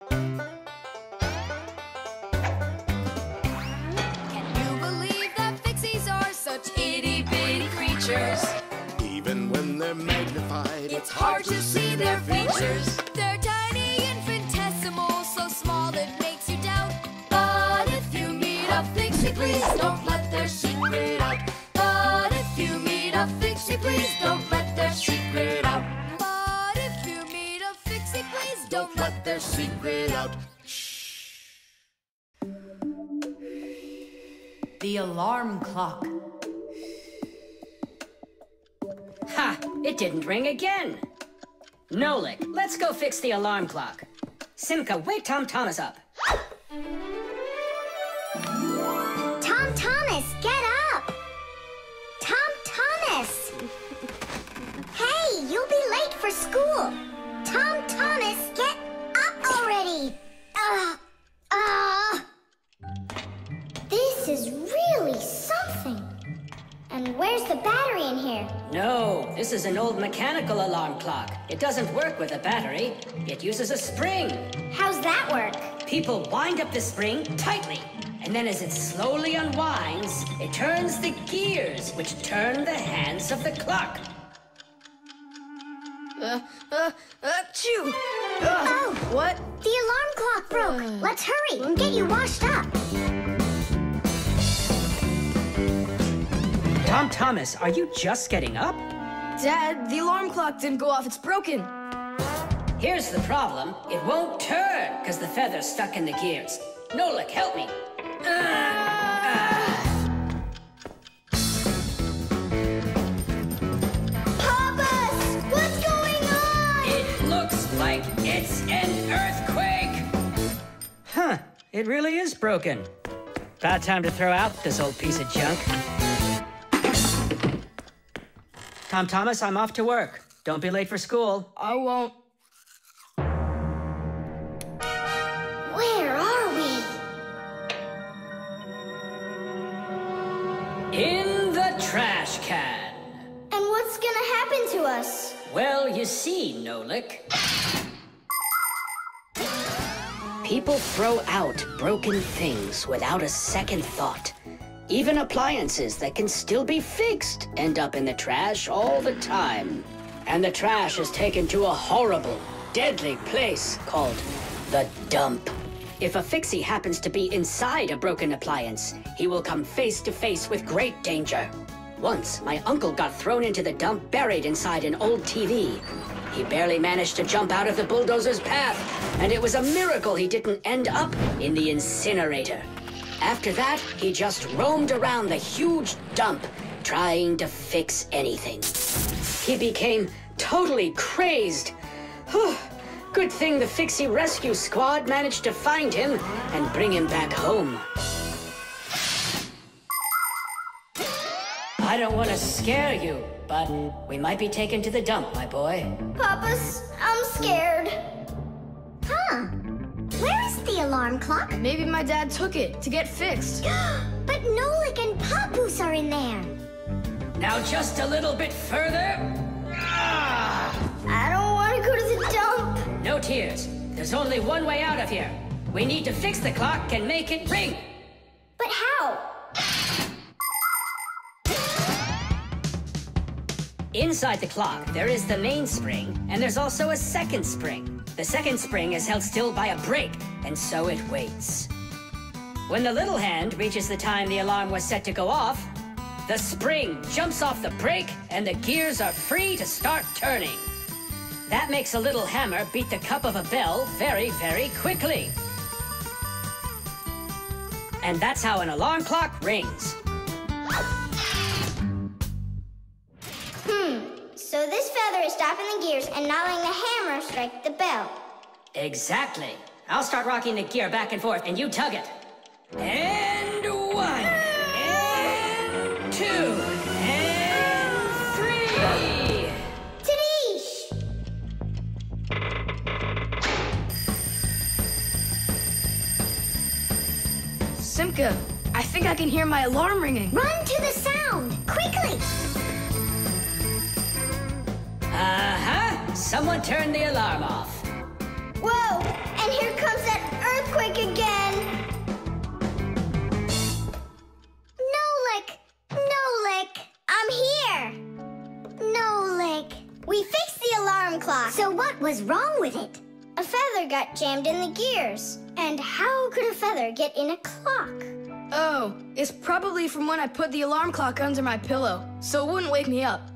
Can you believe that fixies are such itty bitty creatures? Even when they're magnified, It's hard to see their features. They're tiny, infinitesimal, so small it makes you doubt. But if you meet a fixie, please don't let their secret out. But if you meet a fixie, please don't let their secret out. Don't let their secret out. The alarm clock. Ha! It didn't ring again. Nolik, let's go fix the alarm clock. Simka, wake Tom Thomas up. Tom Thomas, get up! Tom Thomas! hey, you'll be late for school. No, this is an old mechanical alarm clock. It doesn't work with a battery. It uses a spring. How's that work? People wind up the spring tightly, and then as it slowly unwinds, it turns the gears, which turn the hands of the clock. Uh, uh, achoo! Oh, What? the alarm clock broke. Let's hurry and get you washed up. Tom Thomas, are you just getting up? Dad, the alarm clock didn't go off. It's broken. Here's the problem. It won't turn because the feather's stuck in the gears. Nolik, help me. Papus, what's going on? It looks like it's an earthquake. Huh, it really is broken. About time to throw out this old piece of junk. Tom Thomas, I'm off to work. Don't be late for school. I won't. Where are we? In the trash can. And what's gonna happen to us? Well, you see, Nolik. People throw out broken things without a second thought. Even appliances that can still be fixed end up in the trash all the time. And the trash is taken to a horrible, deadly place called the dump. If a fixie happens to be inside a broken appliance, he will come face to face with great danger. Once, my uncle got thrown into the dump buried inside an old TV. He barely managed to jump out of the bulldozer's path, and it was a miracle he didn't end up in the incinerator. After that, he just roamed around the huge dump, trying to fix anything. He became totally crazed. Whew. Good thing the Fixie Rescue Squad managed to find him and bring him back home. I don't want to scare you, but we might be taken to the dump, my boy. Papus, I'm scared. Huh? Where is the alarm clock? Maybe my dad took it to get fixed. but Nolik and Papus are in there. Now just a little bit further. Ah! I don't want to go to the dump. No tears. There's only one way out of here. We need to fix the clock and make it ring. But how? Inside the clock, there is the main spring, and there's also a second spring. The second spring is held still by a brake, and so it waits. When the little hand reaches the time the alarm was set to go off, the spring jumps off the brake, and the gears are free to start turning. That makes a little hammer beat the cup of a bell very, very quickly. And that's how an alarm clock rings. So this feather is stopping the gears and not letting the hammer strike the bell. Exactly. I'll start rocking the gear back and forth, and you tug it. And one, and two, and three. Tadish! Simka, I think I can hear my alarm ringing. Run to the sound! Quickly! Uh-huh. Someone turned the alarm off. Whoa! And here comes that earthquake again! Nolik! Nolik! I'm here! Nolik! We fixed the alarm clock. So what was wrong with it? A feather got jammed in the gears. And how could a feather get in a clock? Oh, it's probably from when I put the alarm clock under my pillow, so it wouldn't wake me up.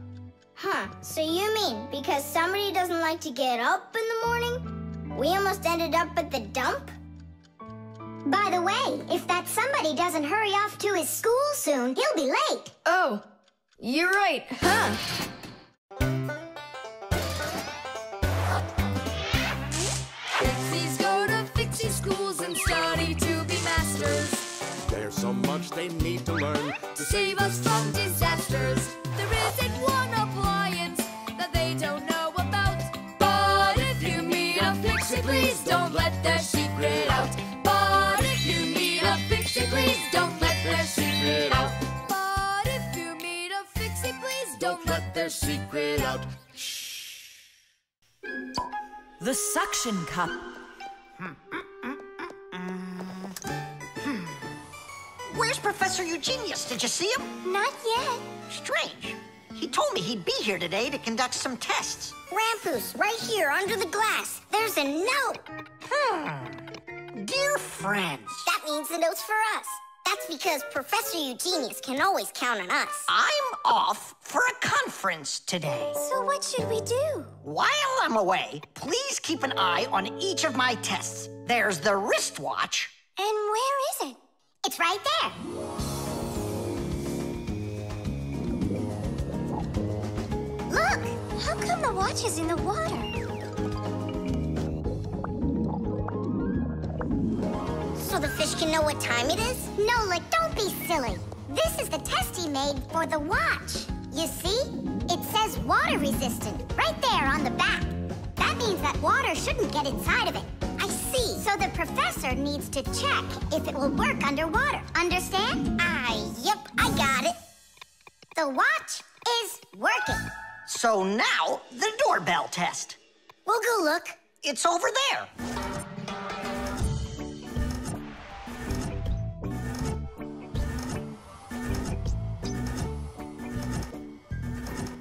Huh, so you mean because somebody doesn't like to get up in the morning? We almost ended up at the dump? By the way, if that somebody doesn't hurry off to his school soon, he'll be late. Oh, you're right, huh? Fixies go to fixie schools and study to be masters. There's so much they need to learn To save us from disasters. Please don't let their secret out. But if you meet a fixie, please don't let their secret out. The suction cup. Where's Professor Eugenius? Did you see him? Not yet. Strange. He told me he'd be here today to conduct some tests. Rampus, right here under the glass. There's a note. Hmm. Dear friends, That means the note's for us. That's because Professor Eugenius can always count on us. I'm off for a conference today. So what should we do? While I'm away, please keep an eye on each of my tests. There's the wristwatch. And where is it? It's right there. Look! How come the watch is in the water? The fish can know what time it is? Nola, don't be silly. This is the test he made for the watch. You see? It says water resistant right there on the back. That means that water shouldn't get inside of it. I see. So the professor needs to check if it will work underwater. Understand? Ah, yep, I got it. The watch is working. So now, the doorbell test. We'll go look. It's over there.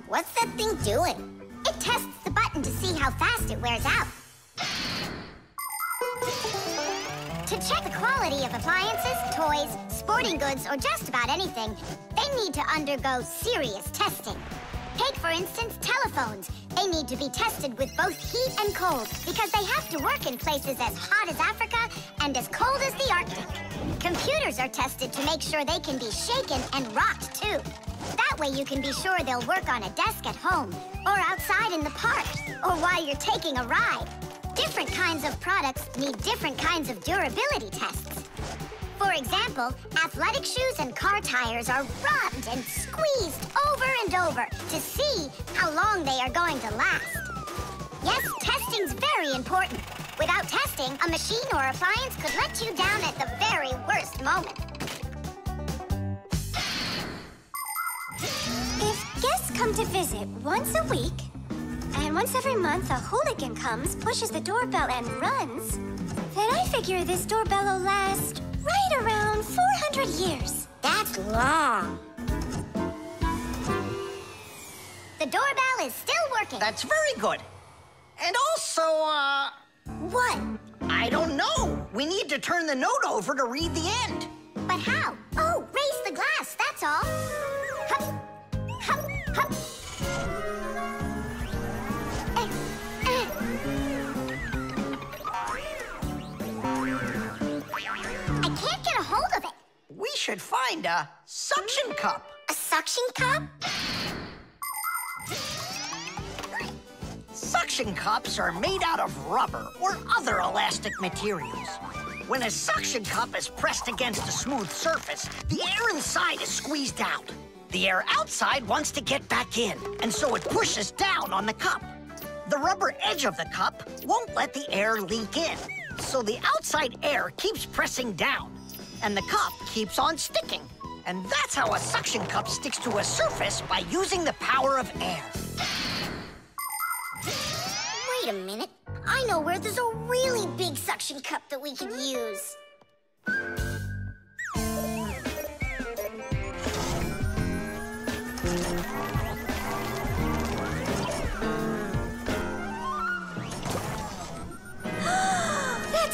What's that thing doing? It tests the button to see how fast it wears out. To check the quality of appliances, toys, sporting goods, or just about anything, they need to undergo serious testing. Take, for instance, telephones. They need to be tested with both heat and cold because they have to work in places as hot as Africa and as cold as the Arctic. Computers are tested to make sure they can be shaken and rocked, too. That way you can be sure they'll work on a desk at home, or outside in the park, or while you're taking a ride. Different kinds of products need different kinds of durability tests. For example, athletic shoes and car tires are rubbed and squeezed over and over to see how long they are going to last. Yes, testing's very important. Without testing, a machine or appliance could let you down at the very worst moment. Guests come to visit once a week, and once every month a hooligan comes, pushes the doorbell, and runs, then I figure this doorbell will last right around 400 years. That's long. The doorbell is still working. That's very good. And also, uh, What? I don't know. We need to turn the note over to read the end. But how? Oh, raise the glass, that's all. Should find a suction cup. A suction cup? Suction cups are made out of rubber or other elastic materials. When a suction cup is pressed against a smooth surface, the air inside is squeezed out. The air outside wants to get back in, and so it pushes down on the cup. The rubber edge of the cup won't let the air leak in, so the outside air keeps pressing down, and the cup keeps on sticking. And that's how a suction cup sticks to a surface by using the power of air. Wait a minute. I know where there's a really big suction cup that we could use.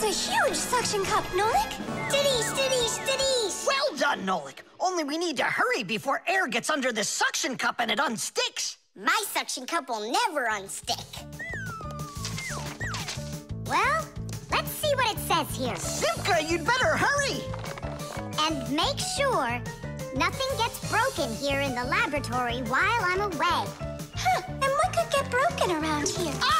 A huge suction cup, Nolik. Stiddies, stiddies, stiddies! Well done, Nolik. Only we need to hurry before air gets under this suction cup and it unsticks. My suction cup will never unstick. Well, let's see what it says here. Simka, you'd better hurry. And make sure nothing gets broken here in the laboratory while I'm away. Huh, and what could get broken around here? Ah,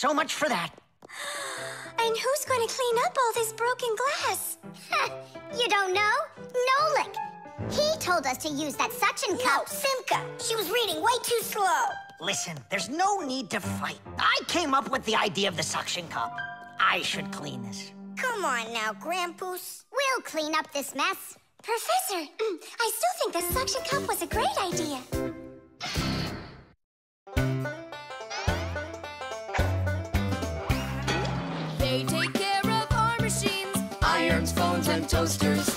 so much for that. And who's going to clean up all this broken glass? you don't know? Nolik. He told us to use that suction cup. Simka. She was reading way too slow. Listen, there's no need to fight. I came up with the idea of the suction cup. I should clean this. Come on now, Grandpus. We'll clean up this mess. Professor, I still think the suction cup was a great idea. Irons, and toasters,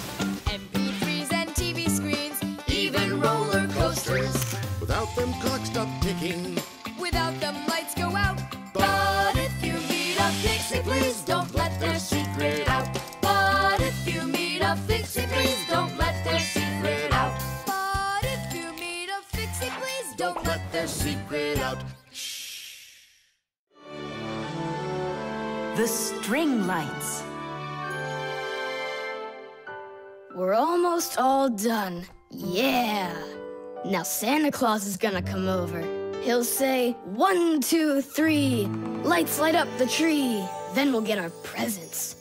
MP3s and TV screens, even roller coasters. Without them, clocks stop ticking. Without them, lights go out. But if you meet a fixie, please don't let their secret out. But if you meet a fixie, please don't let their secret out. But if you meet a fixie, please don't let their secret out. The string lights. Almost all done. Yeah. Now Santa Claus is gonna come over. He'll say, one, two, three, lights light up the tree. Then we'll get our presents.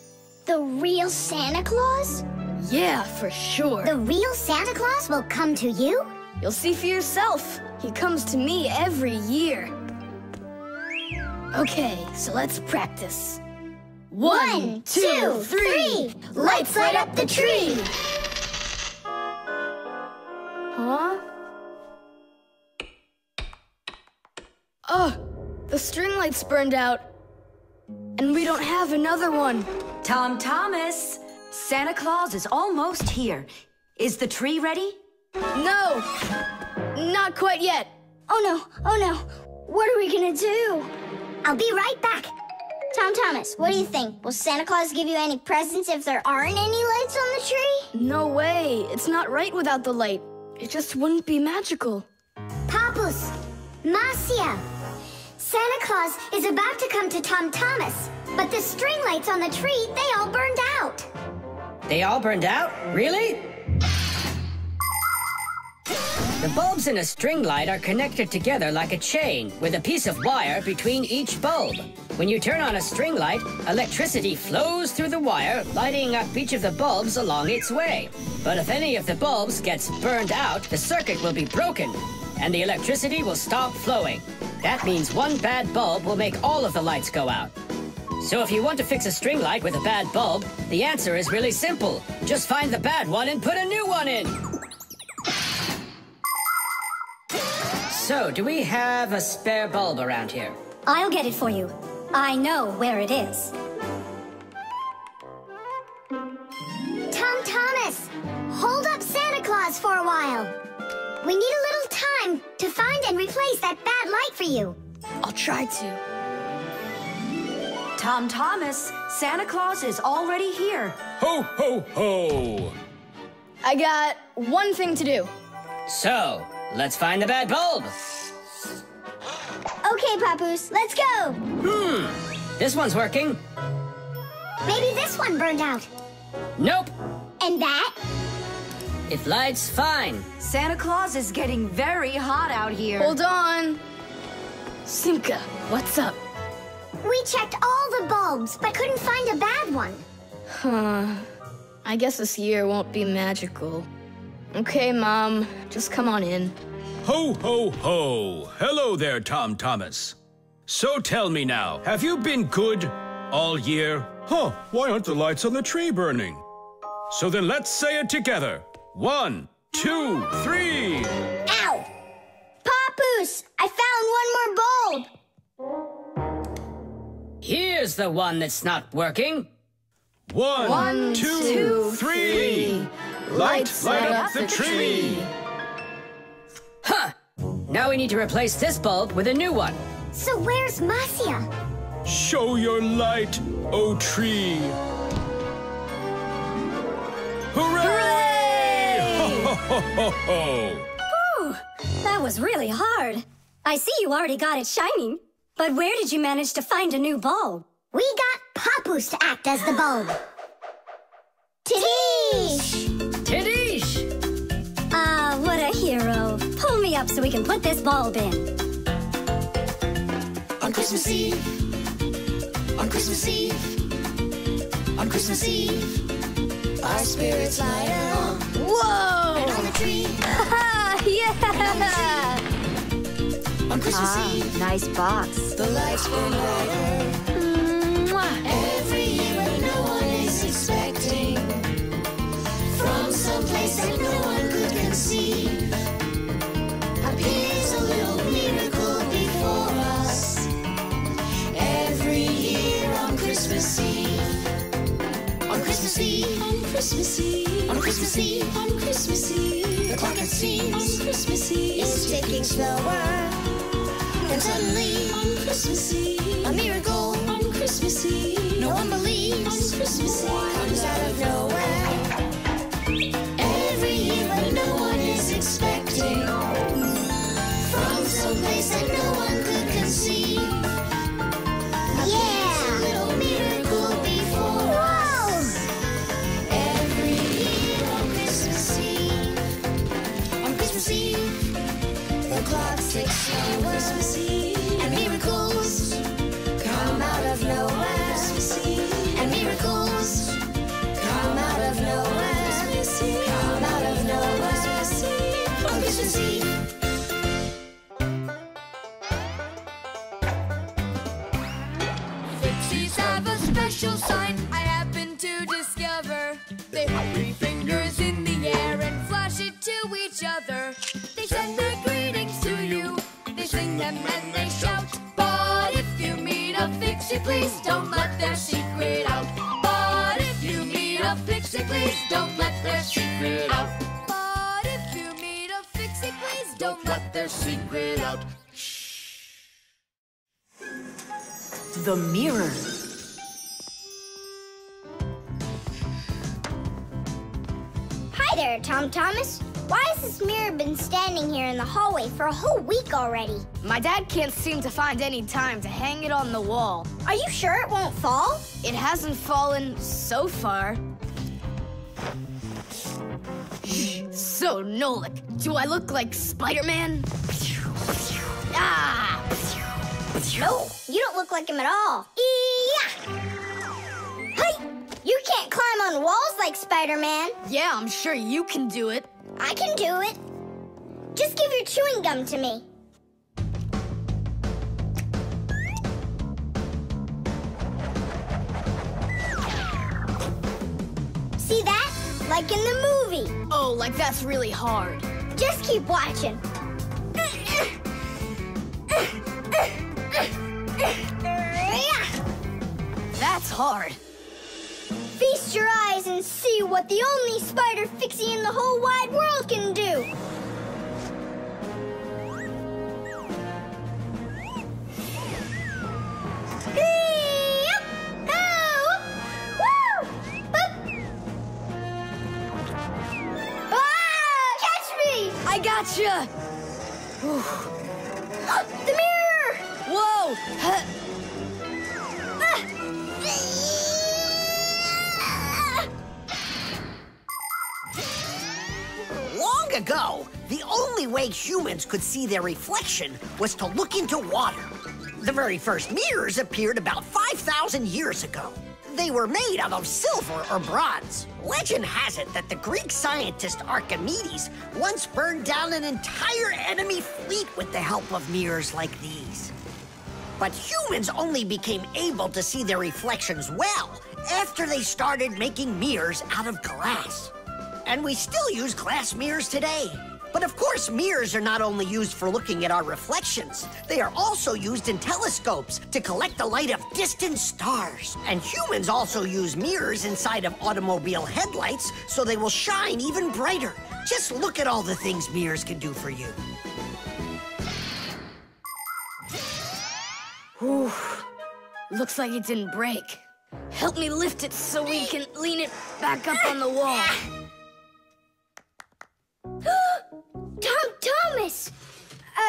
The real Santa Claus? Yeah, for sure. The real Santa Claus will come to you? You'll see for yourself. He comes to me every year. Okay, so let's practice. One, two, three. Lights light up the tree. Huh? Oh, the string light's burned out. And we don't have another one. Tom Thomas, Santa Claus is almost here. Is the tree ready? No! Not quite yet. Oh no, oh no. What are we gonna do? I'll be right back. Tom Thomas, what do you think? Will Santa Claus give you any presents if there aren't any lights on the tree? No way. It's not right without the light. It just wouldn't be magical. Papus, Marcia, Santa Claus is about to come to Tom Thomas, but the string lights on the tree, they all burned out. They all burned out? Really? The bulbs in a string light are connected together like a chain with a piece of wire between each bulb. When you turn on a string light, electricity flows through the wire, lighting up each of the bulbs along its way. But if any of the bulbs gets burned out, the circuit will be broken and the electricity will stop flowing. That means one bad bulb will make all of the lights go out. So if you want to fix a string light with a bad bulb, the answer is really simple. Just find the bad one and put a new one in. So, do we have a spare bulb around here? I'll get it for you. I know where it is. Tom Thomas, hold up Santa Claus for a while. We need a little time to find and replace that bad light for you. I'll try to. Tom Thomas, Santa Claus is already here. Ho, ho, ho! I got one thing to do. So, let's find the bad bulb. Okay, Papus, let's go. Hmm, this one's working. Maybe this one burned out. Nope, And that? it lights fine. Santa Claus is getting very hot out here. Hold on. Simka, what's up? We checked all the bulbs, but couldn't find a bad one. Huh. I guess this year won't be magical. Okay, Mom, just come on in. Ho, ho, ho! Hello there, Tom Thomas. So tell me now, have you been good all year? Huh, why aren't the lights on the tree burning? So then let's say it together. One, two, three. Ow! Papus, I found one more bulb. Here's the one that's not working. One, One, two, two, three. Lights, light up the tree. Huh! Now we need to replace this bulb with a new one. So where's Masia? Show your light, O tree. Hooray! Ho, ho, ho, ho. Whew, that was really hard. I see you already got it shining. But where did you manage to find a new bulb? We got Papus to act as the bulb. Tidish! Up so we can put this bulb in. On Christmas Eve, on Christmas Eve, on Christmas Eve, our spirits light up. Whoa! And on the tree, yeah! on Christmas Ah, Eve, nice box. the lights burn brighter. Every year no one is expecting, from some place that no Christmas Eve, on Christmas Eve, on Christmas Eve, on Christmas Eve, the clock it seems on Christmas Eve. Is ticking slower. And suddenly, on Christmas Eve, a miracle. On Christmas Eve, no one believes. On Christmas Eve. comes out of nowhere. Please don't let their secret out. But if you meet a fixie, please don't let their secret out. But if you meet a fixie, please don't let their secret out. Shh. The mirror. Hi there, Tom Thomas. Why has this mirror been standing here in the hallway for a whole week already? My dad can't seem to find any time to hang it on the wall. Are you sure it won't fall? It hasn't fallen so far. So, Nolik, do I look like Spider-Man? Ah! No, you don't look like him at all. Yeah! Hey! You can't climb on walls like Spider-Man. Yeah, I'm sure you can do it. I can do it. Just give your chewing gum to me. See that? Like in the movie. Oh, like that's really hard. Just keep watching. That's hard. What the only spider fixie in the whole wide world can do. Oh, whoop! Woo! Whoop! Ah! Catch me! I gotcha! The mirror! Whoa! Long ago, the only way humans could see their reflection was to look into water. The very first mirrors appeared about 5,000 years ago. They were made out of silver or bronze. Legend has it that the Greek scientist Archimedes once burned down an entire enemy fleet with the help of mirrors like these. But humans only became able to see their reflections well after they started making mirrors out of glass. And we still use glass mirrors today. But of course, mirrors are not only used for looking at our reflections, they are also used in telescopes to collect the light of distant stars. And humans also use mirrors inside of automobile headlights so they will shine even brighter. Just look at all the things mirrors can do for you. Whew. Looks like it didn't break. Help me lift it so we can lean it back up on the wall.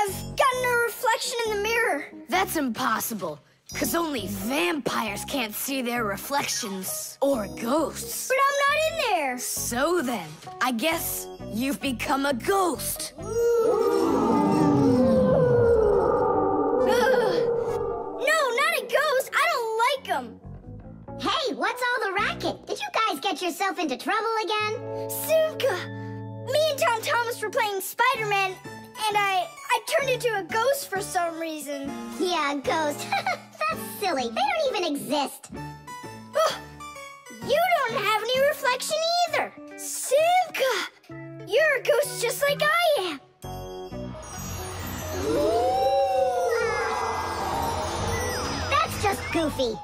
I've gotten a reflection in the mirror. That's impossible, because only vampires can't see their reflections. Or ghosts. But I'm not in there. So then, I guess you've become a ghost. No, not a ghost. I don't like them. Hey, what's all the racket? Did you guys get yourself into trouble again? Simka! Me and Tom Thomas were playing Spider-Man, and I I turned into a ghost for some reason. Yeah, ghost. That's silly. They don't even exist. Oh, you don't have any reflection either. Simka! You're a ghost just like I am. That's just goofy.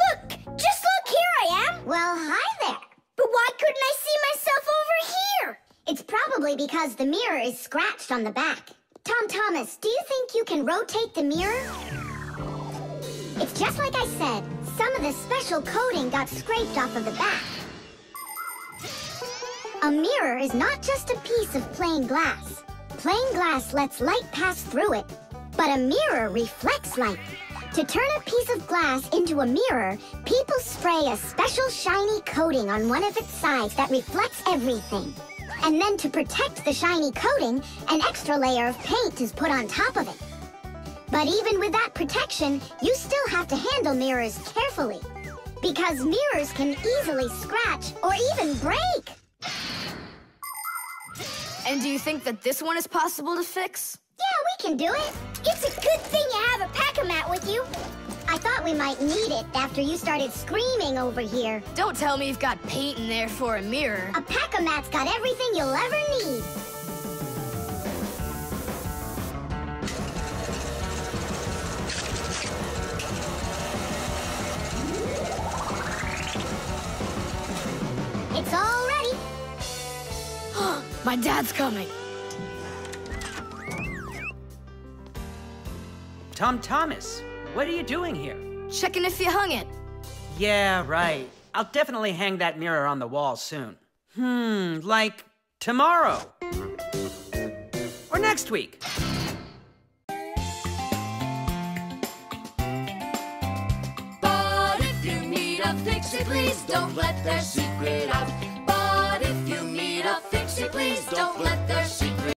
Look, just look, here I am. Well, hi there. But why couldn't I see myself over here? It's probably because the mirror is scratched on the back. Tom Thomas, do you think you can rotate the mirror? It's just like I said. Some of the special coating got scraped off of the back. A mirror is not just a piece of plain glass. Plain glass lets light pass through it, but a mirror reflects light. To turn a piece of glass into a mirror, people spray a special shiny coating on one of its sides that reflects everything. And then to protect the shiny coating, an extra layer of paint is put on top of it. But even with that protection, you still have to handle mirrors carefully. Because mirrors can easily scratch or even break. And do you think that this one is possible to fix? Yeah, we can do it. It's a good thing you have a pack-a-mat with you. I thought we might need it after you started screaming over here. Don't tell me you've got paint in there for a mirror. A pack-a-mat's got everything you'll ever need. It's all ready. My dad's coming. Tom Thomas, what are you doing here? Checking if you hung it. Yeah, right. I'll definitely hang that mirror on the wall soon. Hmm, like tomorrow. Or next week. But if you need a fix-it, please don't let their secret out. But if you need a fix-it, please don't let